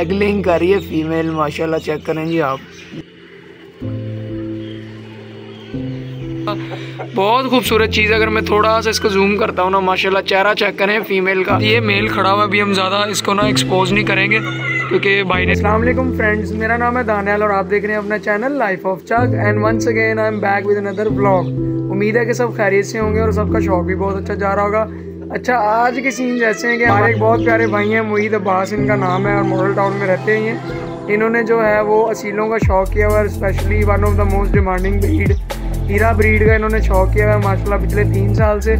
Egg-laying कर रही है फीमेल माशाल्लाह चेक करें जी आप। बहुत खूबसूरत चीज़ अगर मैं थोड़ा सा इसको जूम करता हूँ ना माशाल्लाह चेहरा चेक करें फीमेल का। ये मेल खड़ा हुआ अभी हम ज़्यादा इसको ना एक्सपोज नहीं करेंगे क्योंकि भाई ने असलम फ्रेंड्स मेरा नाम है दानियाल और आप देख रहे हैं अपना channel life of Chak and once again I am back with another blog उम्मीद है कि सब खैरियत से होंगे और सबका शौक भी बहुत अच्छा जा रहा होगा। अच्छा आज के सीन जैसे हैं कि हमारे एक बहुत प्यारे भाई हैं मुईद अब्बास, इनका नाम है और मॉडल टाउन में रहते ही हैं। इन्होंने जो है वो असीलों का शौक किया हुआ है specially one of the most demanding breed Heera breed का इन्होंने शौक किया है माशाल्लाह पिछले तीन साल से।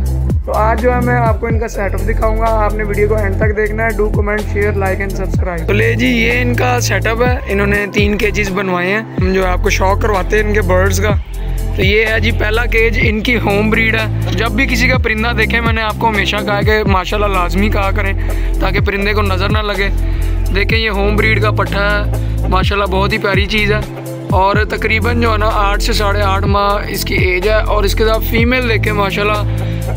तो आज जो है मैं आपको इनका सेटअप दिखाऊँगा। आपने वीडियो को एंड तक देखना है। Do comment share like and subscribe तो ले जी, ये इनका सेटअप है। इन्होंने तीन केजेस बनवाए हैं। हम जो आपको शौक करवाते हैं इनके बर्ड्स का। तो ये है जी पहला केज इनकी होम ब्रीड है। जब भी किसी का परिंदा देखें, मैंने आपको हमेशा कहा कि माशाल्लाह लाजमी कहा करें, ताकि परिंदे को नज़र ना लगे। देखें, ये होम ब्रीड का पट्टा है। माशाल्लाह बहुत ही प्यारी चीज़ है। और तकरीबन जो है ना, आठ से साढ़े आठ माह इसकी एज है। और इसके साथ फीमेल देखें, माशाल्लाह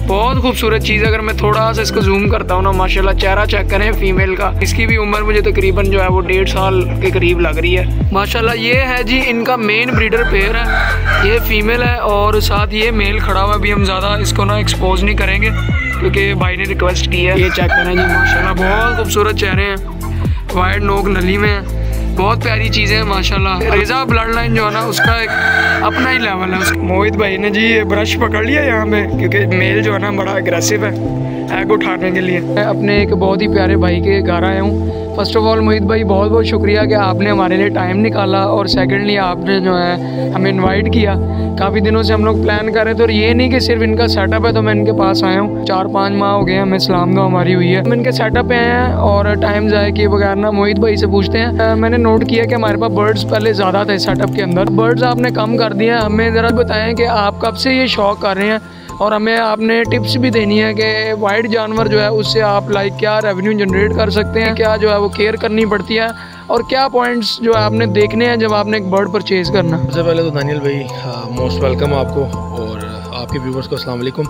बहुत खूबसूरत चीज़ है। अगर मैं थोड़ा सा इसको जूम करता हूँ ना, माशाल्लाह चेहरा चेक करें फीमेल का। इसकी भी उम्र मुझे तकरीबन जो है, वो डेढ़ साल के करीब लग रही है। माशाल्लाह ये है जी, इनका मेन ब्रीडर पेयर है। ये फीमेल है और साथ ये मेल खड़ा हुआ अभी हम ज़्यादा इसको ना एक्सपोज नहीं करेंगे क्योंकि भाई ने रिक्वेस्ट की है। ये चेक करें जी। माशाल्लाह बहुत खूबसूरत चेहरे हैं। वाइट नोक नली में। है बहुत प्यारी चीज़ें हैं माशाल्लाह। रेजा ब्लड लाइन जो है ना उसका एक अपना ही लेवल है। मोहित भाई ने जी ये ब्रश पकड़ लिया यहाँ पे क्योंकि मेल जो है ना बड़ा अग्रेसिव है। एग उठाने के लिए। मैं अपने एक बहुत ही प्यारे भाई के घर आया हूँ। फ़र्स्ट ऑफ़ ऑल मोहित भाई, बहुत बहुत शुक्रिया कि आपने हमारे लिए टाइम निकाला और सेकेंडली आपने जो है, हमें इनवाइट किया। काफ़ी दिनों से हम लोग प्लान कर रहे थे और ये नहीं कि सिर्फ़ इनका सेटअप है तो मैं इनके पास आया हूँ। चार पाँच माह हो गए हमें इस्लाम दो हमारी हुई है। हम इनके सेटअप पे आए हैं और टाइम जाए कि बगैर ना मोहित भाई से पूछते हैं। मैंने नोट किया कि हमारे पास बर्ड्स पहले ज़्यादा थे सेटअप के अंदर। बर्ड्स आपने कम कर दिए हमें ज़रा बताएँ कि आप कब से ये शौक कर रहे हैं? और हमें आपने टिप्स भी देनी है कि वाइल्ड जानवर जो है, उससे आप लाइक क्या रेवेन्यू जनरेट कर सकते हैं, क्या जो है वो केयर करनी पड़ती है, और क्या पॉइंट्स जो है आपने देखने हैं जब आपने एक बर्ड परचेज करना। सबसे पहले तो दानियल भाई मोस्ट वेलकम आपको और आपके व्यूवर्स को वालेकुम।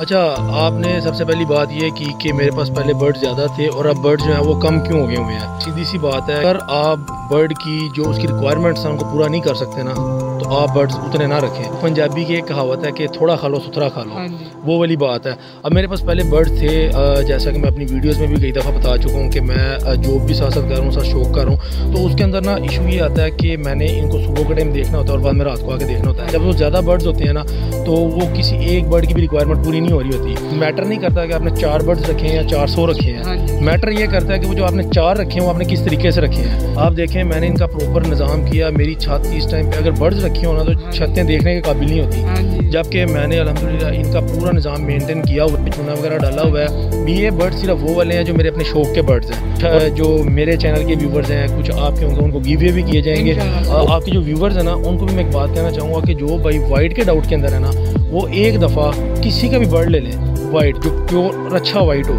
अच्छा आपने सबसे पहली बात ये की कि मेरे पास पहले बर्ड ज़्यादा थे और अब बर्ड जो है वो कम क्यों हो गए हुए हैं? सीधी सी बात है अगर आप बर्ड की जो उसकी रिक्वायरमेंट्स हैं उनको पूरा नहीं कर सकते ना तो आप बर्ड्स उतने ना रखें। पंजाबी की एक कहावत है कि थोड़ा खा लो सुथरा खा लो। हाँ वो वाली बात है। अब मेरे पास पहले बर्ड थे जैसा कि मैं अपनी वीडियोज़ में भी कई दफ़ा बता चुका हूँ कि मैं जो भी साथ कर रहा हूँ साथ शौक कर रहा हूँ तो उसके अंदर ना इशू ये आता है कि मैंने इनको सुबह के टाइम देखना होता है और बाद में रात को आके देखना होता है। जब वो ज़्यादा बर्ड्स होते हैं ना तो वो किसी एक बर्ड की भी रिक्वायरमेंट पूरी नहीं हो रही होती। मैटर नहीं करता कि आपने चार बर्ड्स रखे हैं या चार सौ रखे हैं। मैटर हाँ ये करता है कि वो जो आपने चार रखे हैं वो आपने किस तरीके से रखे हैं। आप देखें मैंने इनका प्रॉपर निज़ाम किया मेरी छत इस टाइम पे अगर बर्ड्स रखी हो ना तो छतें देखने के काबिल नहीं होती। हाँ जबकि मैंने अलहमदिल्ला इनका पूरा निज़ाम मेनटेन किया हुआ है चूना वगैरह डाला हुआ है। भी ये बर्ड सिर्फ़ वो वाले हैं जो मेरे अपने शौक के बर्ड्स हैं। जो मेरे चैनल के व्यूवर्स हैं कुछ आपके होंगे उनको गिवे भी किए जाएँगे। आपके जो व्यूवर्स हैं ना उनको भी मैं एक बात कहना चाहूँगा कि जो भाई वाइट के डाउट के अंदर है ना वो एक दफ़ा किसी का भी बर्ड ले लें। वाइट जो प्योर अच्छा वाइट हो?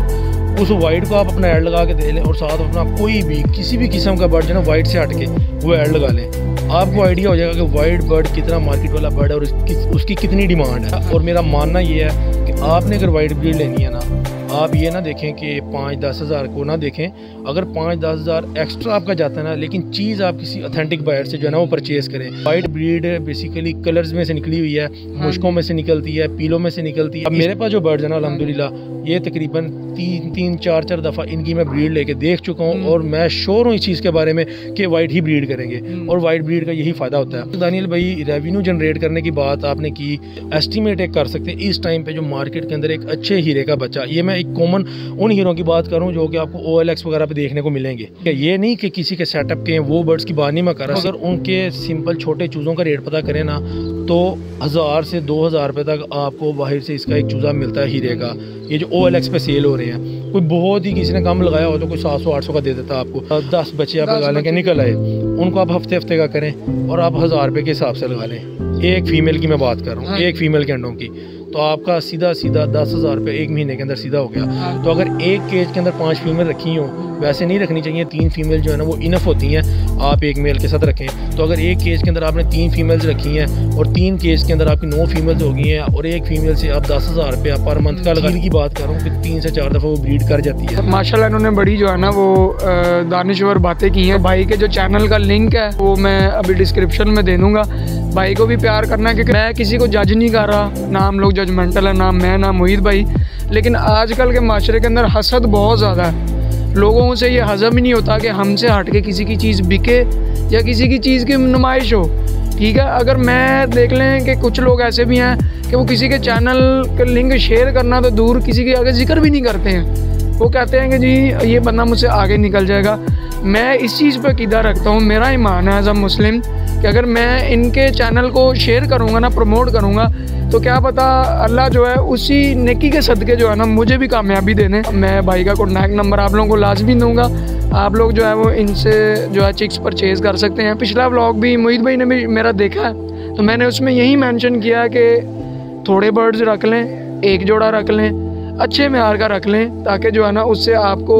उस वाइट को आप अपना एड लगा के दे लें और साथ अपना कोई भी, किसी भी किस्म का बर्ड जो ना वाइट से हट के वो एड लगा लें। आपको आइडिया हो जाएगा कि वाइट बर्ड कितना मार्केट वाला बर्ड है और उसकी कितनी डिमांड है। और मेरा मानना ये है कि आपने अगर वाइट ब्रीड लेनी है ना आप ये ना देखें कि पाँच दस हज़ार को ना देखें अगर पाँच दस हज़ार एक्स्ट्रा आपका जाता है ना लेकिन चीज़ आप किसी अथेंटिक बायर से जो है ना वो परचेज़ करें। वाइट ब्रीड बेसिकली कलर्स में से निकली हुई है हाँ मुश्कों में से निकलती है पीलों में से निकलती है। अब मेरे पास जो बर्ड है ना अलहमदिल्ला ये तकरीबन तीन तीन चार चार दफ़ा इनकी मैं ब्रीड लेके देख चुका हूँ हम्म। और मैं श्योर हूँ इस चीज़ के बारे में कि वाइट ही ब्रीड करेंगे। हम्म। और वाइट ब्रीड का यही फ़ायदा होता है। तो दानियल भाई रेवेन्यू जनरेट करने की बात आपने की एस्टिमेट एक कर सकते हैं। इस टाइम पे जो मार्केट के अंदर एक अच्छे हीरे का बच्चा ये मैं एक कॉमन उन हीरो की बात करूँ जो कि आपको OLX वगैरह पे देखने को मिलेंगे। ये नहीं कि किसी के सेटअप के वो बर्ड्स की बात नहीं मैं कर रहा। अगर उनके सिंपल छोटे चूज़ों का रेट पता करें ना तो हज़ार से दो हज़ार रुपये तक आपको बाहर से इसका एक चूज़ा मिलता है हीरे का। ये जो ओ एल एक्स पे सेल हो रहे हैं कोई बहुत ही किसी ने कम लगाया हो तो कोई सात सौ आठ सौ का दे देता है आपको। दस बच्चे आप लगा लें कि निकल आए उनको आप हफ़्ते हफ़्ते का करें और आप हज़ार रुपये के हिसाब से लगा लें। एक फ़ीमेल की मैं बात कर रहा हूँ हाँ। एक फ़ीमेल के अंडों की। तो आपका सीधा सीधा दस हज़ार रुपये एक महीने के अंदर सीधा हो गया। तो अगर एक केज के अंदर पाँच फीमेल रखी हो वैसे नहीं रखनी चाहिए। तीन फीमेल जो है ना वो इनफ होती हैं आप एक मेल के साथ रखें। तो अगर एक केज के अंदर आपने तीन फीमेल्स रखी हैं और तीन केज के अंदर आपकी नौ फीमेल्स हो गई हैं और एक फीमेल से आप दस हज़ार रुपये पर मंथ का लगाने की बात करूँ कि तीन से चार दफ़ा वो ब्रीड कर जाती है। माशाल्लाह इन्होंने बड़ी जो है ना वो दानिश्वर बातें की हैं। भाई के जो चैनल का लिंक है वो मैं अभी डिस्क्रिप्शन में दे दूँगा। भाई को भी प्यार करना है क्योंकि मैं किसी को जज नहीं कर रहा ना हम लोग जजमेंटल है, ना मैं, ना मोहित भाई। लेकिन आजकल के माशरे के अंदर हसद बहुत ज़्यादा है। लोगों से ये हज़म ही नहीं होता कि हमसे हट के किसी की चीज़ बिके या किसी की चीज़ की नुमाइश हो। ठीक है? अगर मैं देख लें कि कुछ लोग ऐसे भी हैं कि वो किसी के चैनल का लिंक शेयर करना तो दूर किसी के आगे ज़िक्र भी नहीं करते हैं। वो कहते हैं कि जी, ये बंदा मुझसे आगे निकल जाएगा। मैं इस चीज़ पर कीदा रखता हूँ, मेरा ईमान है एज अ मुस्लिम कि अगर मैं इनके चैनल को शेयर करूँगा ना प्रमोट करूँगा तो क्या पता अल्लाह जो है उसी नेकी के सदक़े जो है ना, मुझे भी कामयाबी देने। मैं भाई का कॉन्टैक्ट नंबर आप लोगों को लाजमी दूँगा। आप लोग जो है वो इनसे जो है चिक्स परचेज़ कर सकते हैं। पिछला व्लॉग भी मोहित भाई ने भी मेरा देखा है तो मैंने उसमें यही मैंशन किया कि थोड़े बर्ड्स रख लें, एक जोड़ा रख लें अच्छे मैार का रख लें, ताकि जो है ना, उससे आपको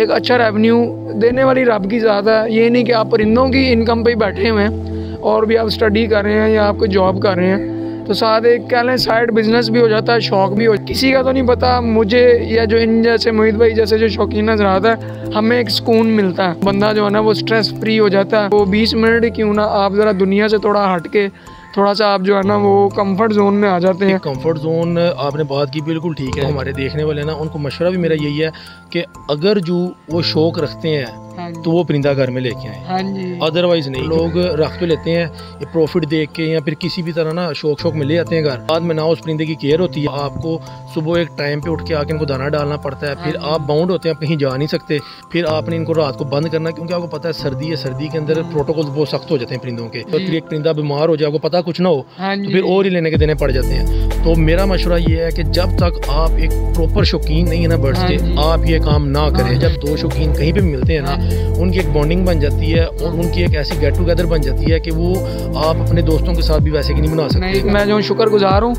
एक अच्छा रेवेन्यू देने वाली रब की ज़्यादा है। ये नहीं कि आप परिंदों की इनकम पे ही बैठे हुए हैं, और भी आप स्टडी कर रहे हैं या आप कोई जॉब कर रहे हैं। तो साथ एक कह लें साइड बिज़नेस भी हो जाता है, शौक भी हो किसी का तो नहीं पता, मुझे या जो इन जैसे मोहित भाई जैसे जो शौकीन नज़र आता है, हमें एक सुकून मिलता है। बंदा जो है ना, वो स्ट्रेस फ्री हो जाता है। वो बीस मिनट क्यों ना आप ज़रा दुनिया से थोड़ा हट के थोड़ा सा आप जो है ना वो कंफर्ट जोन में आ जाते हैं। कंफर्ट जोन आपने बात की, बिल्कुल ठीक है। हमारे देखने वाले ना, उनको मशवरा भी मेरा यही है कि अगर जो वो शौक रखते हैं तो वो परिंदा घर में लेके आए। हाँ अदरवाइज़ नहीं। लोग रख तो लेते हैं ये प्रॉफिट देख के या फिर किसी भी तरह ना शौक शौक में ले आते हैं घर। बाद में ना उस परिंदे की केयर होती है। आपको सुबह एक टाइम पे उठ के आके इनको दाना डालना पड़ता है। फिर हाँ आप बाउंड होते हैं आप कहीं जा नहीं सकते। फिर आपने इनको रात को बंद करना क्योंकि आपको पता है सर्दी है सर्दी के अंदर प्रोटोकॉल बहुत सख्त हो जाते हैं परिंदों के। तो फिर एक परिंदा बीमार हो जाए आपको पता कुछ ना हो तो फिर और ही लेने के देने पड़ जाते हैं। तो मेरा मशुरा ये है कि जब तक आप एक प्रॉपर शौकीन नहीं है ना बर्ड्स के आप ये काम ना करें। जब दो शौकीन कहीं पे मिलते हैं ना उनकी एक बॉन्डिंग बन जाती है और उनकी एक ऐसी गेट टुगेदर बन जाती है कि वो आप अपने दोस्तों के साथ भी वैसे की नहीं बना सकते। मैं जो शुक्र गुजार हूँ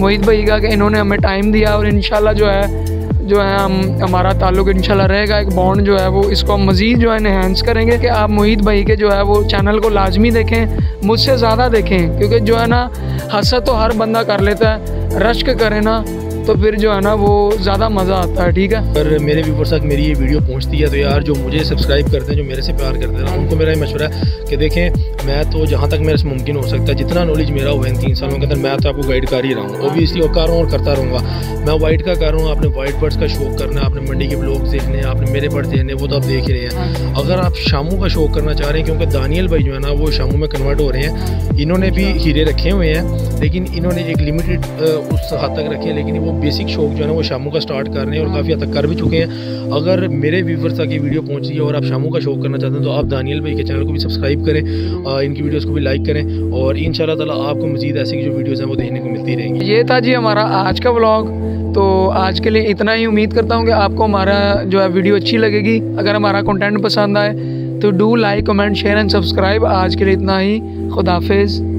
मोहित भाई का कि इन्होंने हमें टाइम दिया और इन जो है जो है, हम, हमारा ताल्लुक इंशाल्लाह रहेगा। एक बॉन्ड जो है, वो इसको हम मज़ीद जो है इन्हेंस करेंगे कि आप मोहित भाई के जो है, वो चैनल को लाजमी देखें, मुझसे ज़्यादा देखें। क्योंकि जो है ना, हसद तो हर बंदा कर लेता है, रश्क करें ना तो फिर जो है ना वो ज़्यादा मज़ा आता है ठीक है? अगर मेरे व्यूवर्स तक मेरी ये वीडियो पहुँचती है तो यार जो मुझे सब्सक्राइब करते हैं जो मेरे से प्यार करते हैं उनको मेरा ये मशवरा है कि देखें मैं तो जहाँ तक मेरे से मुमकिन हो सकता है जितना नॉलेज मेरा हुआ इन तीन सालों के अंदर मैं तो आपको गाइड कर ही रहा हूँ। ओबियसली और कर रहा हूँ और करता रहूँगा। मैं वाइट का कर रहा हूँ आपने वाइट बर्ड्स का शौक करना है आपने मंडी के ब्लॉग देखने आपने मेरे बर्ड देखने वो तो आप देख रहे हैं। हाँ। अगर आप शामू का शौक करना चाह रहे हैं क्योंकि दानियल भाई जो है ना वो शामू में कन्वर्ट हो रहे हैं इन्होंने भी हीरे रखे हुए हैं लेकिन इन्होंने एक लिमिटेड उस हद तक रखे हैं लेकिन वो बेसिक शौक जो है ना वो शामू का स्टार्ट कर रहे हैं और काफ़ी हद तक कर भी चुके हैं। अगर मेरे व्यूवर्स तक ये वीडियो पहुँची है और आप शामू का शौक करना चाहते हैं तो आप दानियल भाई के चैनल को भी सब्सक्राइब करें इनकी वीडियोज़ को भी लाइक करें और इन ताला आपको मजीद ऐसी जो वीडियोज़ हैं वो देखने को मिलती रहेंगी। ये था जी हमारा आज का ब्लॉग तो आज के लिए इतना ही उम्मीद करता हूँ कि आपको हमारा जो है वीडियो अच्छी लगेगी। अगर हमारा कंटेंट पसंद आए तो do like comment share and subscribe आज के लिए इतना ही। खुदाफिज़।